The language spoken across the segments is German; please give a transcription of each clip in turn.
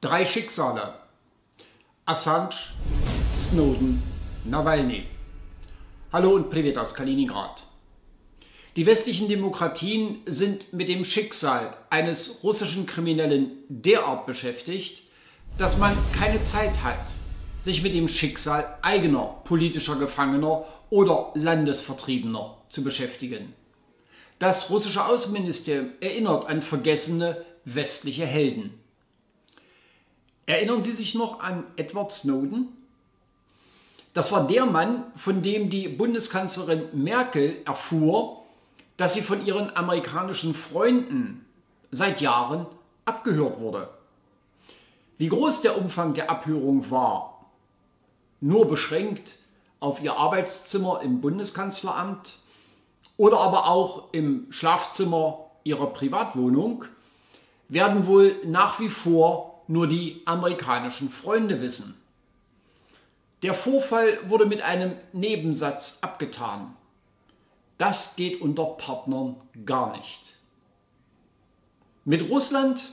Drei Schicksale. Assange, Snowden, Nawalny. Hallo und Privet aus Kaliningrad. Die westlichen Demokratien sind mit dem Schicksal eines russischen Kriminellen derart beschäftigt, dass man keine Zeit hat, sich mit dem Schicksal eigener politischer Gefangener oder Landesvertriebener zu beschäftigen. Das russische Außenministerium erinnert an vergessene westliche Helden. Erinnern Sie sich noch an Edward Snowden? Das war der Mann, von dem die Bundeskanzlerin Merkel erfuhr, dass sie von ihren amerikanischen Freunden seit Jahren abgehört wurde. Wie groß der Umfang der Abhörung war, nur beschränkt auf ihr Arbeitszimmer im Bundeskanzleramt oder aber auch im Schlafzimmer ihrer Privatwohnung, werden wohl nach wie vor nur die amerikanischen Freunde wissen. Der Vorfall wurde mit einem Nebensatz abgetan. Das geht unter Partnern gar nicht. Mit Russland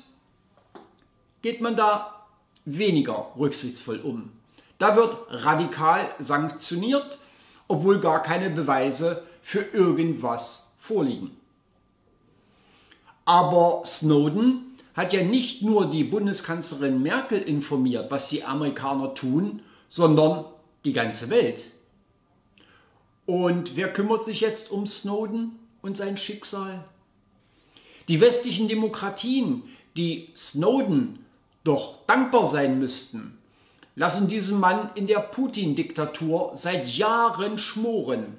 geht man da weniger rücksichtsvoll um. Da wird radikal sanktioniert, obwohl gar keine Beweise für irgendwas vorliegen. Aber Snowden hat ja nicht nur die Bundeskanzlerin Merkel informiert, was die Amerikaner tun, sondern die ganze Welt. Und wer kümmert sich jetzt um Snowden und sein Schicksal? Die westlichen Demokratien, die Snowden doch dankbar sein müssten, lassen diesen Mann in der Putin-Diktatur seit Jahren schmoren.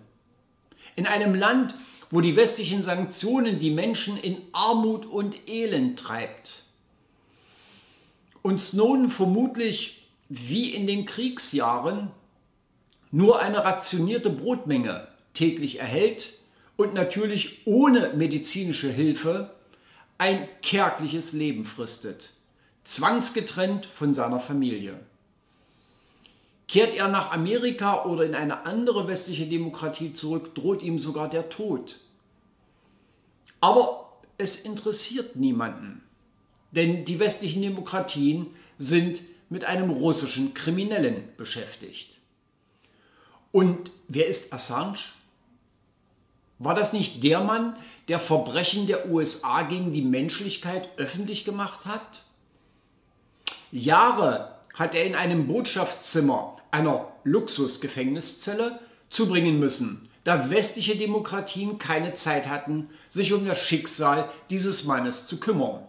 In einem Land, wo die westlichen Sanktionen die Menschen in Armut und Elend treibt. Und Snowden vermutlich wie in den Kriegsjahren nur eine rationierte Brotmenge täglich erhält und natürlich ohne medizinische Hilfe ein kärgliches Leben fristet, zwangsgetrennt von seiner Familie. Kehrt er nach Amerika oder in eine andere westliche Demokratie zurück, droht ihm sogar der Tod. Aber es interessiert niemanden, denn die westlichen Demokratien sind mit einem russischen Kriminellen beschäftigt. Und wer ist Assange? War das nicht der Mann, der Verbrechen der USA gegen die Menschlichkeit öffentlich gemacht hat? Jahre hat er in einem Botschaftszimmer einer Luxusgefängniszelle zubringen müssen, da westliche Demokratien keine Zeit hatten, sich um das Schicksal dieses Mannes zu kümmern.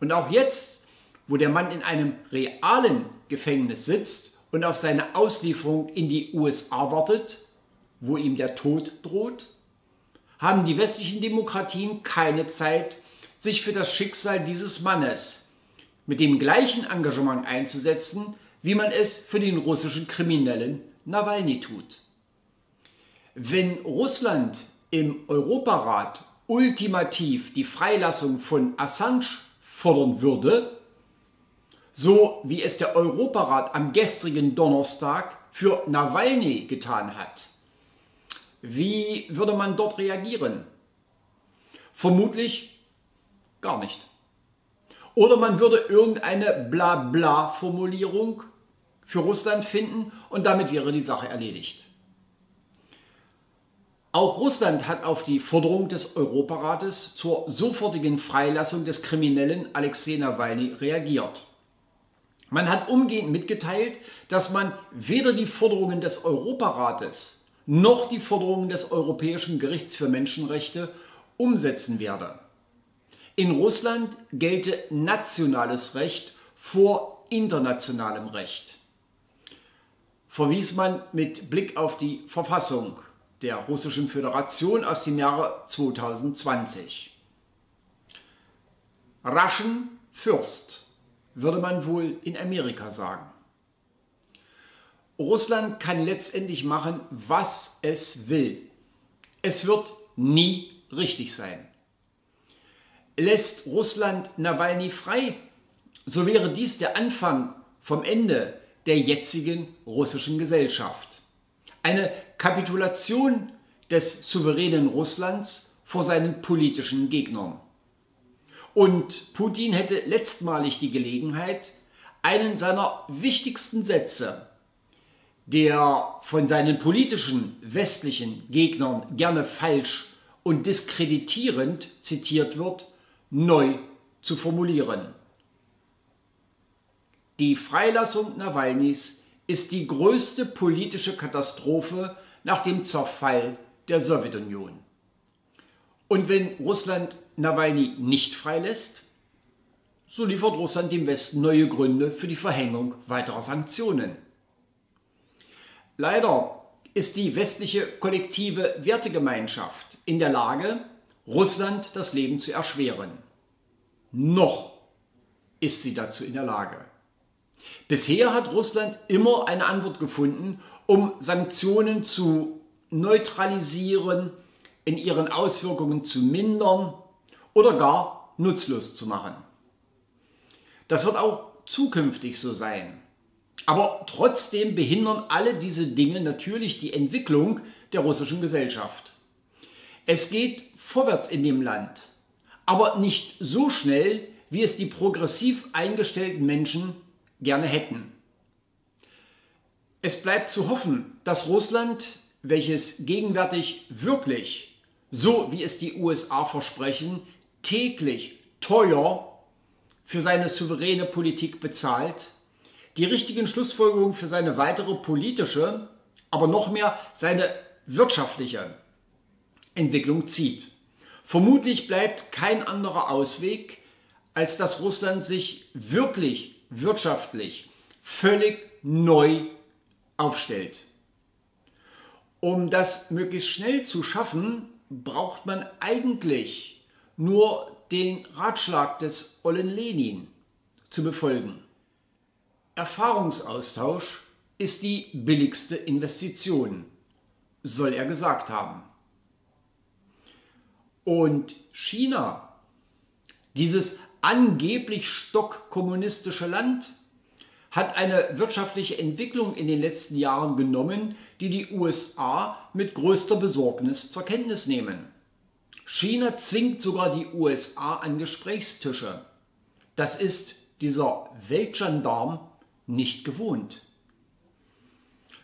Und auch jetzt, wo der Mann in einem realen Gefängnis sitzt und auf seine Auslieferung in die USA wartet, wo ihm der Tod droht, haben die westlichen Demokratien keine Zeit, sich für das Schicksal dieses Mannes mit dem gleichen Engagement einzusetzen, wie man es für den russischen Kriminellen Nawalny tut. Wenn Russland im Europarat ultimativ die Freilassung von Assange fordern würde, so wie es der Europarat am gestrigen Donnerstag für Nawalny getan hat, wie würde man dort reagieren? Vermutlich gar nicht. Oder man würde irgendeine Blabla-Formulierung für Russland finden und damit wäre die Sache erledigt. Auch Russland hat auf die Forderung des Europarates zur sofortigen Freilassung des Kriminellen Alexei Nawalny reagiert. Man hat umgehend mitgeteilt, dass man weder die Forderungen des Europarates noch die Forderungen des Europäischen Gerichts für Menschenrechte umsetzen werde. In Russland gelte nationales Recht vor internationalem Recht. Verwies man mit Blick auf die Verfassung der Russischen Föderation aus dem Jahre 2020. Russian Fürst würde man wohl in Amerika sagen. Russland kann letztendlich machen, was es will. Es wird nie richtig sein. Lässt Russland Nawalny frei, so wäre dies der Anfang vom Ende der jetzigen russischen Gesellschaft. Eine Kapitulation des souveränen Russlands vor seinen politischen Gegnern. Und Putin hätte letztmalig die Gelegenheit, einen seiner wichtigsten Sätze, der von seinen politischen westlichen Gegnern gerne falsch und diskreditierend zitiert wird, neu zu formulieren. Die Freilassung Nawalnys ist die größte politische Katastrophe nach dem Zerfall der Sowjetunion. Und wenn Russland Nawalny nicht freilässt, so liefert Russland dem Westen neue Gründe für die Verhängung weiterer Sanktionen. Leider ist die westliche kollektive Wertegemeinschaft in der Lage, Russland das Leben zu erschweren. Noch ist sie dazu in der Lage. Bisher hat Russland immer eine Antwort gefunden, um Sanktionen zu neutralisieren, in ihren Auswirkungen zu mindern oder gar nutzlos zu machen. Das wird auch zukünftig so sein. Aber trotzdem behindern alle diese Dinge natürlich die Entwicklung der russischen Gesellschaft. Es geht vorwärts in dem Land, aber nicht so schnell, wie es die progressiv eingestellten Menschen gerne hätten. Es bleibt zu hoffen, dass Russland, welches gegenwärtig wirklich, so wie es die USA versprechen, täglich teuer für seine souveräne Politik bezahlt, die richtigen Schlussfolgerungen für seine weitere politische, aber noch mehr seine wirtschaftliche Entwicklung zieht. Vermutlich bleibt kein anderer Ausweg, als dass Russland sich wirklich wirtschaftlich völlig neu aufstellt. Um das möglichst schnell zu schaffen, braucht man eigentlich nur den Ratschlag des Ollen Lenin zu befolgen. Erfahrungsaustausch ist die billigste Investition, soll er gesagt haben. Und China, dieses angeblich stockkommunistische Land hat eine wirtschaftliche Entwicklung in den letzten Jahren genommen, die die USA mit größter Besorgnis zur Kenntnis nehmen. China zwingt sogar die USA an Gesprächstische. Das ist dieser Weltgendarm nicht gewohnt.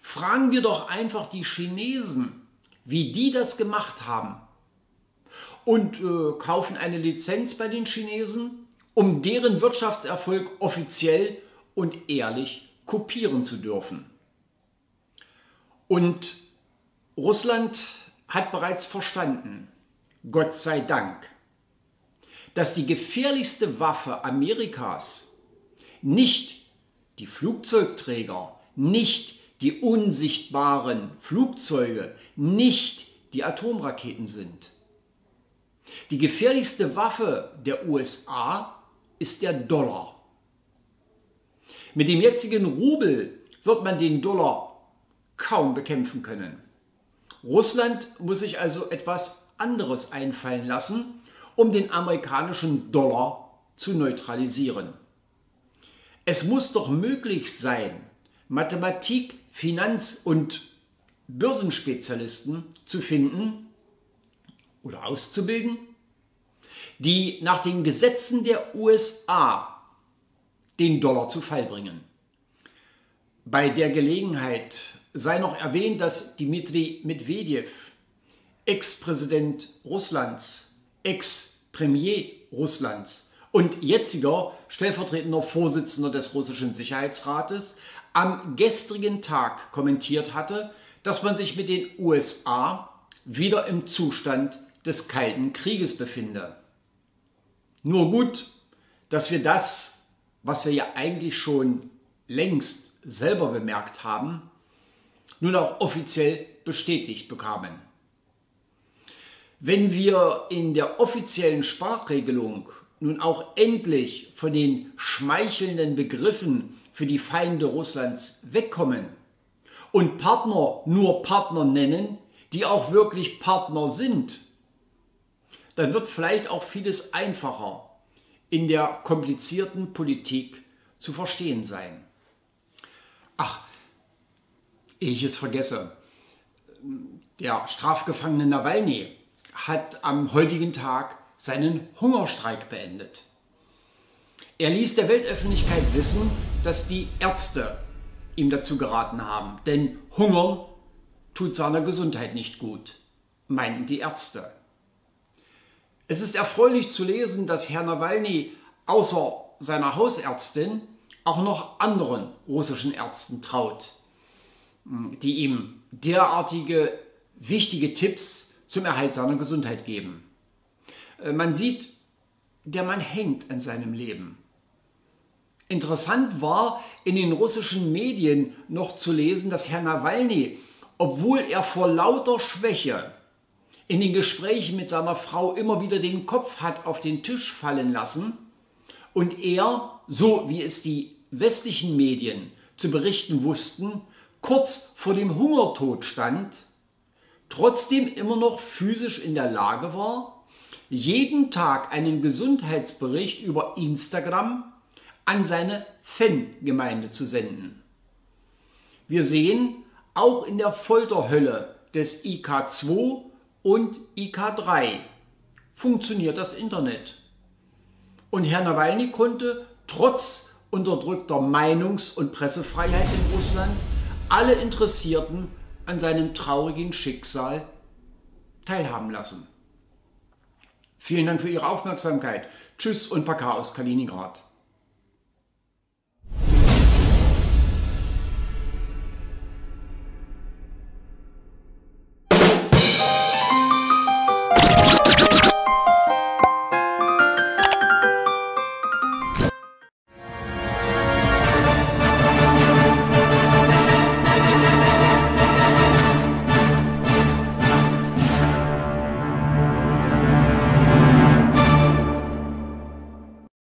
Fragen wir doch einfach die Chinesen, wie die das gemacht haben und äh, kaufen eine Lizenz bei den Chinesen um deren Wirtschaftserfolg offiziell und ehrlich kopieren zu dürfen. Und Russland hat bereits verstanden, Gott sei Dank, dass die gefährlichste Waffe Amerikas nicht die Flugzeugträger, nicht die unsichtbaren Flugzeuge, nicht die Atomraketen sind. Die gefährlichste Waffe der USA ist der Dollar. Mit dem jetzigen Rubel wird man den Dollar kaum bekämpfen können. Russland muss sich also etwas anderes einfallen lassen, um den amerikanischen Dollar zu neutralisieren. Es muss doch möglich sein, Mathematik, Finanz- und Börsenspezialisten zu finden oder auszubilden, die nach den Gesetzen der USA den Dollar zu Fall bringen. Bei der Gelegenheit sei noch erwähnt, dass Dmitri Medvedev, Ex-Präsident Russlands, Ex-Premier Russlands und jetziger stellvertretender Vorsitzender des russischen Sicherheitsrates, am gestrigen Tag kommentiert hatte, dass man sich mit den USA wieder im Zustand des Kalten Krieges befinde. Nur gut, dass wir das, was wir ja eigentlich schon längst selber bemerkt haben, nun auch offiziell bestätigt bekamen. Wenn wir in der offiziellen Sprachregelung nun auch endlich von den schmeichelnden Begriffen für die Feinde Russlands wegkommen und Partner nur Partner nennen, die auch wirklich Partner sind, dann wird vielleicht auch vieles einfacher in der komplizierten Politik zu verstehen sein. Ach, ehe ich es vergesse, der Strafgefangene Nawalny hat am heutigen Tag seinen Hungerstreik beendet. Er ließ der Weltöffentlichkeit wissen, dass die Ärzte ihm dazu geraten haben, denn Hunger tut seiner Gesundheit nicht gut, meinten die Ärzte. Es ist erfreulich zu lesen, dass Herr Nawalny außer seiner Hausärztin auch noch anderen russischen Ärzten traut, die ihm derartige wichtige Tipps zum Erhalt seiner Gesundheit geben. Äh, man sieht, der Mann hängt an seinem Leben. Interessant war in den russischen Medien noch zu lesen, dass Herr Nawalny, obwohl er vor lauter Schwäche in den Gesprächen mit seiner Frau immer wieder den Kopf hat auf den Tisch fallen lassen und er, so wie es die westlichen Medien zu berichten wussten, kurz vor dem Hungertod stand, trotzdem immer noch physisch in der Lage war, jeden Tag einen Gesundheitsbericht über Instagram an seine Fangemeinde zu senden. Wir sehen, auch in der Folterhölle des IK2 und IK3 funktioniert das Internet. Und Herr Nawalny konnte trotz unterdrückter Meinungs- und Pressefreiheit in Russland alle Interessierten an seinem traurigen Schicksal teilhaben lassen. Vielen Dank für Ihre Aufmerksamkeit. Tschüss und Paka aus Kaliningrad.